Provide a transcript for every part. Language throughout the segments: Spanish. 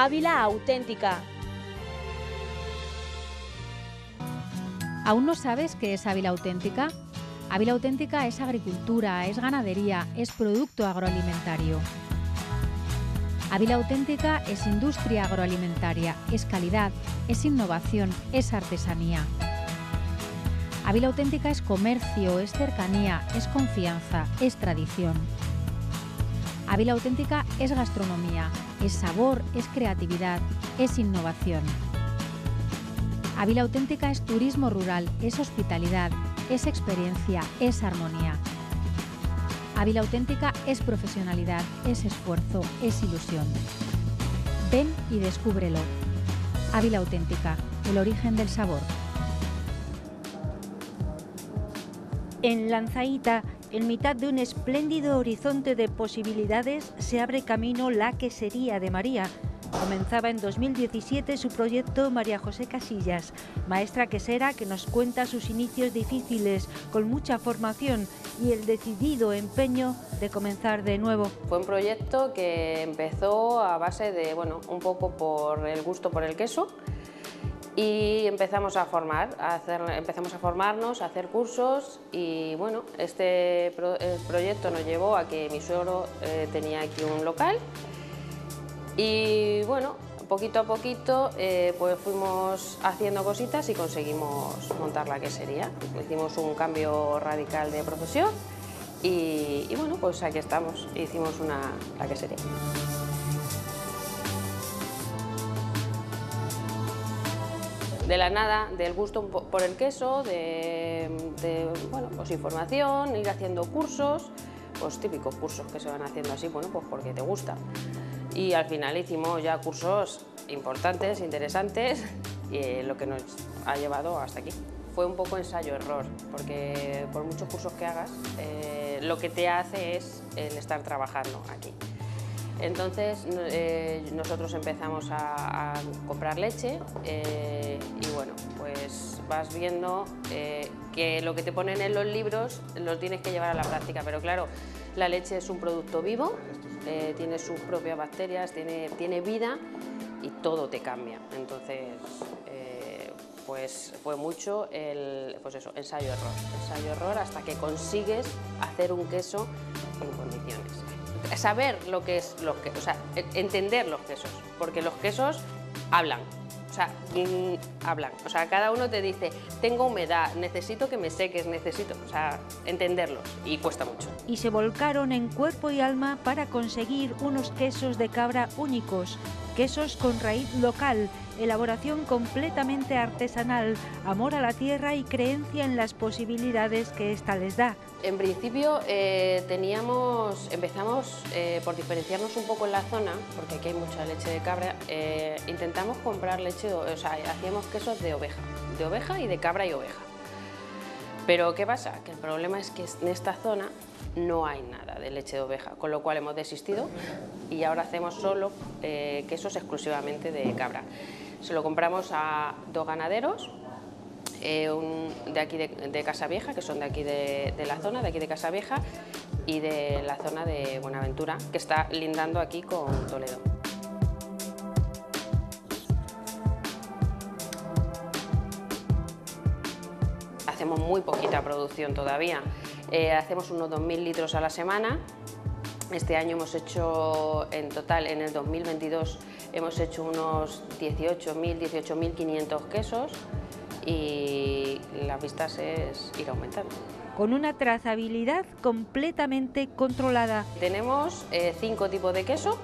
Ávila Auténtica. ¿Aún no sabes qué es Ávila Auténtica? Ávila Auténtica es agricultura, es ganadería, es producto agroalimentario. Ávila Auténtica es industria agroalimentaria, es calidad, es innovación, es artesanía. Ávila Auténtica es comercio, es cercanía, es confianza, es tradición. Ávila Auténtica es gastronomía, es sabor, es creatividad, es innovación. Ávila Auténtica es turismo rural, es hospitalidad, es experiencia, es armonía. Ávila Auténtica es profesionalidad, es esfuerzo, es ilusión. Ven y descúbrelo. Ávila Auténtica, el origen del sabor. En Lanzaíta, en mitad de un espléndido horizonte de posibilidades, se abre camino la quesería de María. Comenzaba en 2017 su proyecto María José Casillas, maestra quesera que nos cuenta sus inicios difíciles, con mucha formación y el decidido empeño de comenzar de nuevo. Fue un proyecto que empezó a base de, bueno, un poco por el gusto por el queso, y empezamos a formar, a hacer, empezamos a formarnos, a hacer cursos y bueno, este proyecto nos llevó a que mi suegro eh, tenía aquí un local y bueno, poquito a poquito eh, pues fuimos haciendo cositas y conseguimos montar la quesería. Hicimos un cambio radical de profesión y, bueno, pues aquí estamos, hicimos una, quesería. De la nada, del gusto por el queso, de, bueno, pues información, ir haciendo cursos, pues típicos cursos que se van haciendo así, bueno, pues porque te gusta. Y al final hicimos ya cursos importantes, interesantes, y lo que nos ha llevado hasta aquí. Fue un poco ensayo-error, porque por muchos cursos que hagas, eh, lo que te hace es el estar trabajando aquí. Entonces eh, nosotros empezamos a, comprar leche eh, y bueno, pues vas viendo eh, que lo que te ponen en los libros lo tienes que llevar a la práctica, pero claro, la leche es un producto vivo, tiene sus propias bacterias, tiene, tiene vida y todo te cambia. Entonces, pues fue mucho el pues eso, ensayo-error, ensayo-error hasta que consigues hacer un queso en condiciones saber lo que es los quesos, o sea, entender los quesos, porque los quesos hablan, o sea, mm, hablan, o sea, cada uno te dice, tengo humedad, necesito que me seques, necesito, o sea, entenderlos y cuesta mucho. Y se volcaron en cuerpo y alma para conseguir unos quesos de cabra únicos, quesos con raíz local, elaboración completamente artesanal, amor a la tierra y creencia en las posibilidades que ésta les da. En principio eh, teníamos, empezamos eh, por diferenciarnos un poco en la zona, porque aquí hay mucha leche de cabra, eh, intentamos comprar leche, o sea, hacíamos quesos de oveja, de oveja y de cabra y oveja. Pero ¿qué pasa? Que el problema es que en esta zona no hay nada de leche de oveja, con lo cual hemos desistido y ahora hacemos solo quesos exclusivamente de cabra. Se lo compramos a dos ganaderos, eh, de aquí de, Casa Vieja, que son de aquí de, la zona, de aquí de Casa Vieja, y de la zona de Buenaventura, que está lindando aquí con Toledo. Hacemos muy poquita producción todavía, eh, hacemos unos 2.000 litros a la semana, este año hemos hecho en total, en el 2022, hemos hecho unos 18.000, 18.500 quesos y las vistas es ir aumentando. Con una trazabilidad completamente controlada. Tenemos eh, cinco tipos de queso,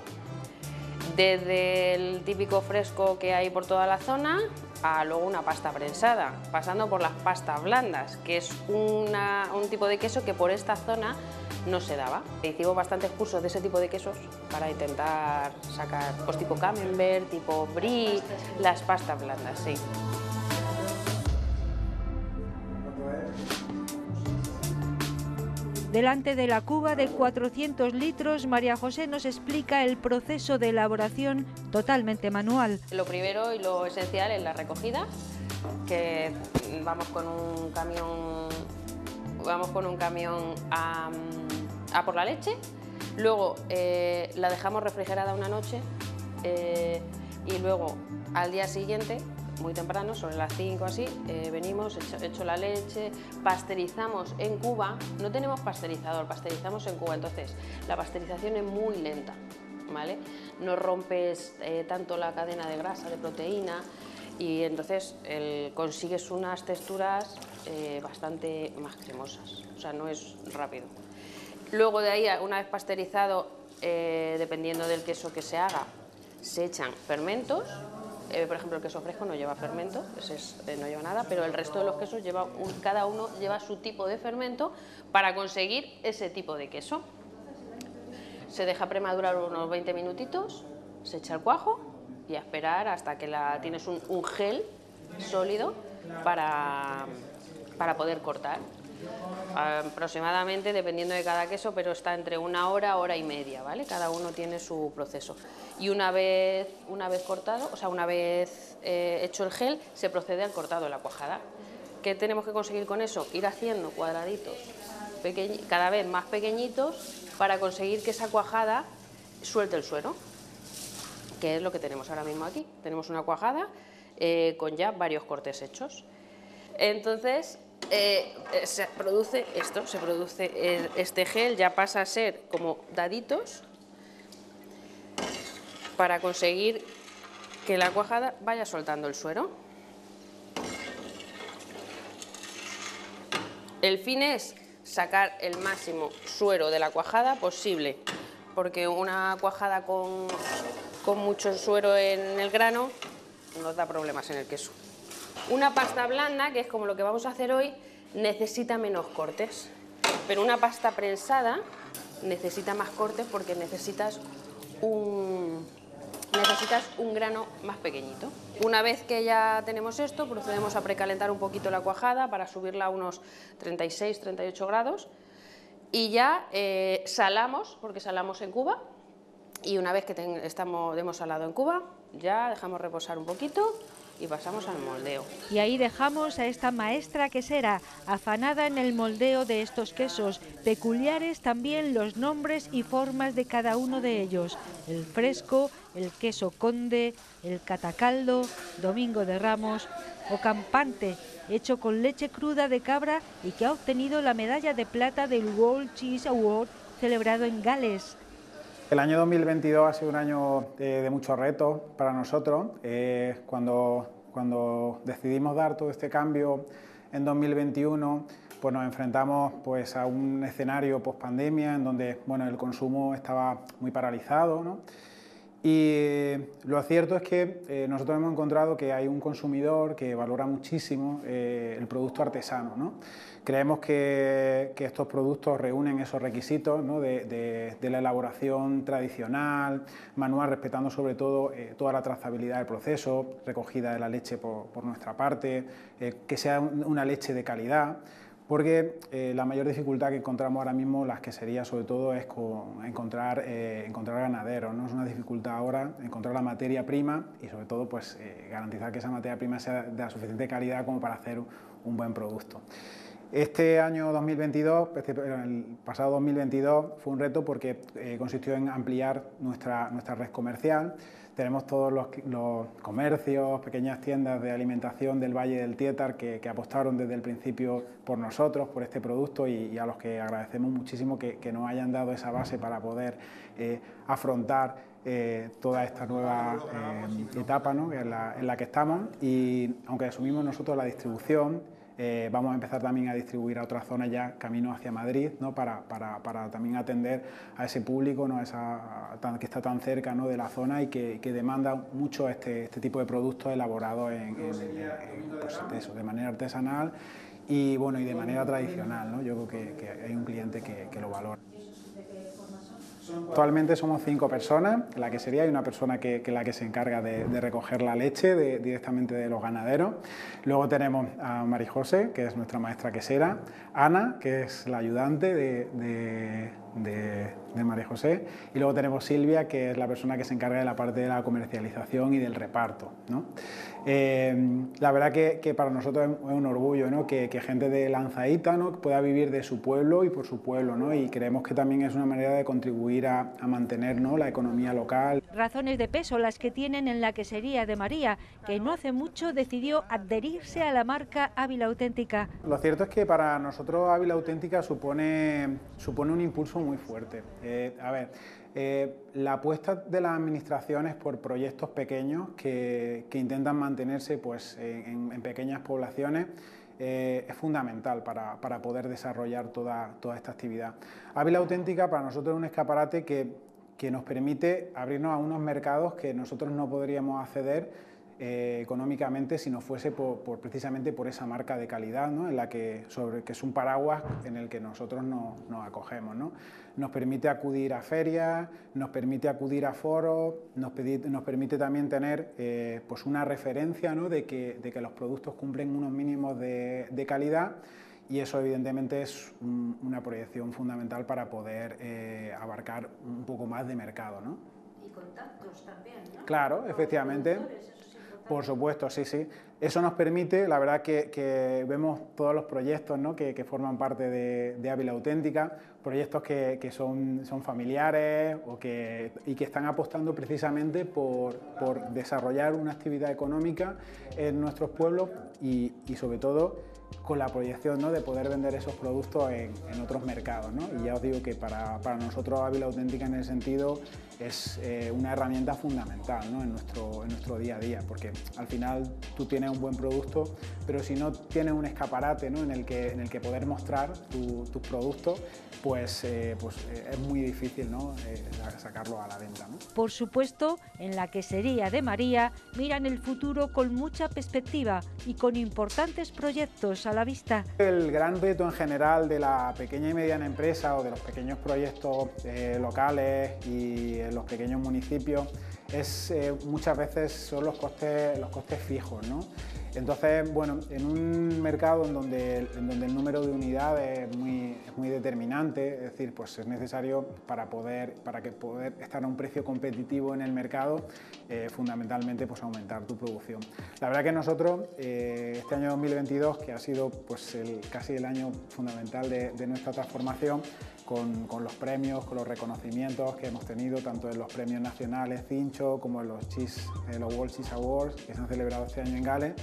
desde el típico fresco que hay por toda la zona a luego una pasta prensada, pasando por las pastas blandas, que es un tipo de queso que por esta zona no se daba. Hicimos bastantes cursos de ese tipo de quesos para intentar sacar pues, tipo camembert, tipo brie, las pastas blandas, sí. Delante de la cuba de 400 litros, María José nos explica el proceso de elaboración totalmente manual. Lo primero y lo esencial es la recogida, que vamos con un camión, vamos con un camión a, por la leche, luego eh, la dejamos refrigerada una noche, eh, y luego al día siguiente muy temprano, sobre las 5 así, eh, venimos, hecho, la leche, pasteurizamos en Cuba, no tenemos pasteurizador, pasteurizamos en Cuba, entonces la pasteurización es muy lenta, ¿vale? No rompes eh, tanto la cadena de grasa, de proteína, y entonces consigues unas texturas eh, bastante más cremosas, o sea, no es rápido. Luego de ahí, una vez pasteurizado, dependiendo del queso que se haga, se echan fermentos, eh, por ejemplo, el queso fresco no lleva fermento, eh, no lleva nada, pero el resto de los quesos lleva cada uno lleva su tipo de fermento para conseguir ese tipo de queso. Se deja premadurar unos 20 minutitos, se echa el cuajo y a esperar hasta que la, tienes un, un gel sólido para, para poder cortar aproximadamente, dependiendo de cada queso, pero está entre una hora, hora y media, ¿vale? Cada uno tiene su proceso. Y una vez, una vez cortado, o sea, una vez eh, hecho el gel, se procede al cortado de la cuajada. ¿Qué tenemos que conseguir con eso? Ir haciendo cuadraditos cada vez más pequeñitos para conseguir que esa cuajada suelte el suero, que es lo que tenemos ahora mismo aquí. Tenemos una cuajada eh, con ya varios cortes hechos. Entonces, eh, eh, se produce esto, se produce este gel, ya pasa a ser como daditos para conseguir que la cuajada vaya soltando el suero. El fin es sacar el máximo suero de la cuajada posible, porque una cuajada con, con mucho suero en el grano nos da problemas en el queso. Una pasta blanda, que es como lo que vamos a hacer hoy, necesita menos cortes, pero una pasta prensada necesita más cortes porque necesitas un, necesitas un grano más pequeñito. Una vez que ya tenemos esto, procedemos a precalentar un poquito la cuajada para subirla a unos 36-38 grados. Y ya eh, salamos, porque salamos en Cuba, y una vez que estamos, hemos salado en Cuba, ya dejamos reposar un poquito y pasamos al moldeo. Y ahí dejamos a esta maestra quesera, afanada en el moldeo de estos quesos, peculiares también los nombres y formas de cada uno de ellos, el fresco, el queso conde, el catacaldo, domingo de ramos o campante, hecho con leche cruda de cabra y que ha obtenido la medalla de plata del World Cheese Award celebrado en Gales. El año 2022 ha sido un año de, muchos retos para nosotros. Eh, cuando, cuando decidimos dar todo este cambio en 2021, pues nos enfrentamos pues, a un escenario post pandemia en donde bueno, el consumo estaba muy paralizado. ¿no? Y lo cierto es que eh, nosotros hemos encontrado que hay un consumidor que valora muchísimo eh, el producto artesano. ¿no? Creemos que, estos productos reúnen esos requisitos de, la elaboración tradicional, manual, respetando sobre todo eh, toda la trazabilidad del proceso, recogida de la leche por, nuestra parte, que sea una leche de calidad porque eh, la mayor dificultad que encontramos ahora mismo, las que sería sobre todo, es encontrar, encontrar ganaderos. ¿no? Es una dificultad ahora encontrar la materia prima y sobre todo pues, garantizar que esa materia prima sea de la suficiente calidad como para hacer un buen producto. Este año 2022, este, el pasado 2022, fue un reto porque eh, consistió en ampliar nuestra, nuestra red comercial. Tenemos todos los, comercios, pequeñas tiendas de alimentación del Valle del Tietar que, apostaron desde el principio por nosotros, por este producto y, a los que agradecemos muchísimo que, nos hayan dado esa base para poder eh, afrontar eh, toda esta nueva etapa la, en la que estamos y aunque asumimos nosotros la distribución, eh, vamos a empezar también a distribuir a otras zonas ya camino hacia Madrid, ¿no? para, para, para también atender a ese público ¿no? esa, que está tan cerca ¿no? de la zona y que, que demanda mucho este, este, tipo de productos elaborados en, pues de manera artesanal y, bueno, y de manera tradicional. ¿no? Yo creo que, que hay un cliente que, que lo valora. Actualmente somos cinco personas, la que sería hay una persona que, la que se encarga de, recoger la leche directamente de los ganaderos. Luego tenemos a Marijose, que es nuestra maestra quesera, Ana, que es la ayudante de, de, María José. Y luego tenemos Silvia, que es la persona que se encarga de la parte de la comercialización y del reparto. ¿no? Eh, la verdad que, para nosotros es un orgullo ¿no? que, gente de Lanzaíta ¿no? pueda vivir de su pueblo y por su pueblo. ¿no? Y creemos que también es una manera de contribuir a, a mantener ¿no? la economía local. Razones de peso las que tienen en la quesería de María, que no hace mucho decidió adherirse a la marca Ávila Auténtica. Lo cierto es que para nosotros Ávila Auténtica supone, supone un impulso muy fuerte. Eh, a ver, eh, la apuesta de las administraciones por proyectos pequeños que, intentan mantenerse pues, en, pequeñas poblaciones eh, es fundamental para, poder desarrollar toda, toda esta actividad. Ávila Auténtica para nosotros es un escaparate que, nos permite abrirnos a unos mercados que nosotros no podríamos acceder eh, económicamente si no fuese por, precisamente por esa marca de calidad, ¿no? en la que, sobre, que es un paraguas en el que nosotros nos, acogemos. ¿no? Nos permite acudir a ferias, nos permite acudir a foros, nos, nos permite también tener eh, pues una referencia ¿no? de, que, de, que, los productos cumplen unos mínimos de, de calidad y eso evidentemente es una proyección fundamental para poder eh, abarcar un poco más de mercado. ¿no? Y contactos también, ¿no? Claro, efectivamente. Por supuesto, sí, sí. Eso nos permite, la verdad que, vemos todos los proyectos ¿no? que, forman parte de, Ávila Auténtica, proyectos que, son, familiares o y que están apostando precisamente por, desarrollar una actividad económica en nuestros pueblos y, sobre todo con la proyección ¿no? de poder vender esos productos en, otros mercados. ¿no? Y ya os digo que para, para nosotros Ávila Auténtica en ese sentido es eh, una herramienta fundamental ¿no? en, nuestro, en nuestro día a día, porque al final tú tienes un buen producto, pero si no tienes un escaparate ¿no? en, el que, en el que poder mostrar tus productos, pues, eh, pues eh, es muy difícil ¿no? sacarlo a la venta. ¿no? Por supuesto, en la quesería de María miran el futuro con mucha perspectiva y con importantes proyectos a la vista. El gran reto en general de la pequeña y mediana empresa o de los pequeños proyectos locales y en los pequeños municipios es eh, muchas veces son los costes, los costes fijos. ¿no? Entonces, bueno, en un mercado en donde, el número de unidades es muy, determinante, es decir, pues es necesario para poder, para que poder estar a un precio competitivo en el mercado, eh, fundamentalmente pues aumentar tu producción. La verdad que nosotros, eh, este año 2022, que ha sido pues casi el año fundamental de, nuestra transformación, con, con, los premios, con los reconocimientos que hemos tenido, tanto en los premios nacionales Cincho como en los, Cheese, los World Cheese Awards que se han celebrado este año en Gales.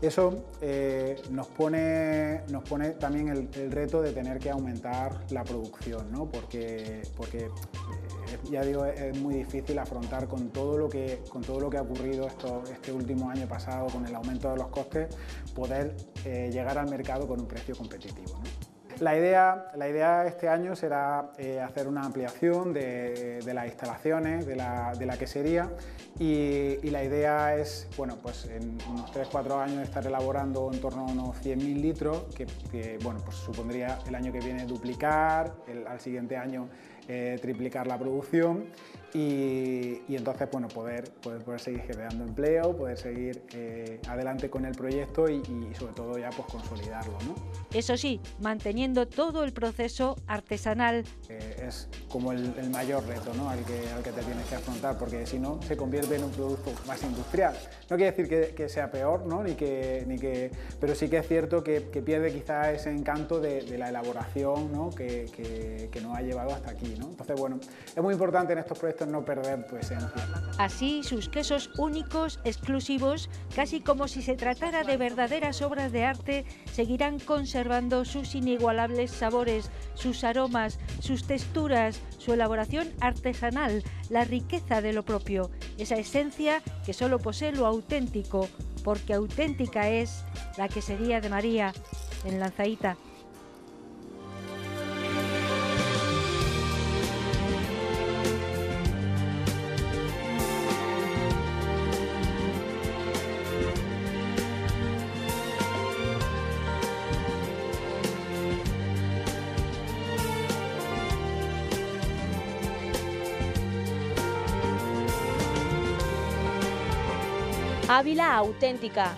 Eso eh, nos, pone, nos pone también el, reto de tener que aumentar la producción, ¿no? porque, porque eh, ya digo, es muy difícil afrontar con todo lo que, con todo lo que ha ocurrido esto, este último año pasado, con el aumento de los costes, poder eh, llegar al mercado con un precio competitivo. La idea, la idea este año será eh, hacer una ampliación de, las instalaciones, de la, quesería y, la idea es, bueno, pues en unos 3-4 años estar elaborando en torno a unos 100.000 litros, que, bueno, pues supondría el año que viene duplicar, al siguiente año eh, triplicar la producción y, entonces bueno, poder, poder, poder, seguir generando empleo, poder seguir eh, adelante con el proyecto y, sobre todo ya pues consolidarlo. ¿no? Eso sí, manteniendo todo el proceso artesanal. Eh, es como el, mayor reto ¿no? al, que, al que te tienes que afrontar, porque si no se convierte en un producto más industrial. No quiere decir que, que sea peor, ¿no? ni que, ni que, pero sí que es cierto que, que pierde quizá ese encanto de, de la elaboración ¿no? que, que, nos ha llevado hasta aquí. Entonces, bueno, es muy importante en estos proyectos no perder tu. Así, sus quesos únicos, exclusivos, casi como si se tratara de verdaderas obras de arte, seguirán conservando sus inigualables sabores, sus aromas, sus texturas, su elaboración artesanal, la riqueza de lo propio, esa esencia que solo posee lo auténtico, porque auténtica es la quesería de María en Lanzaíta. Ávila Auténtica,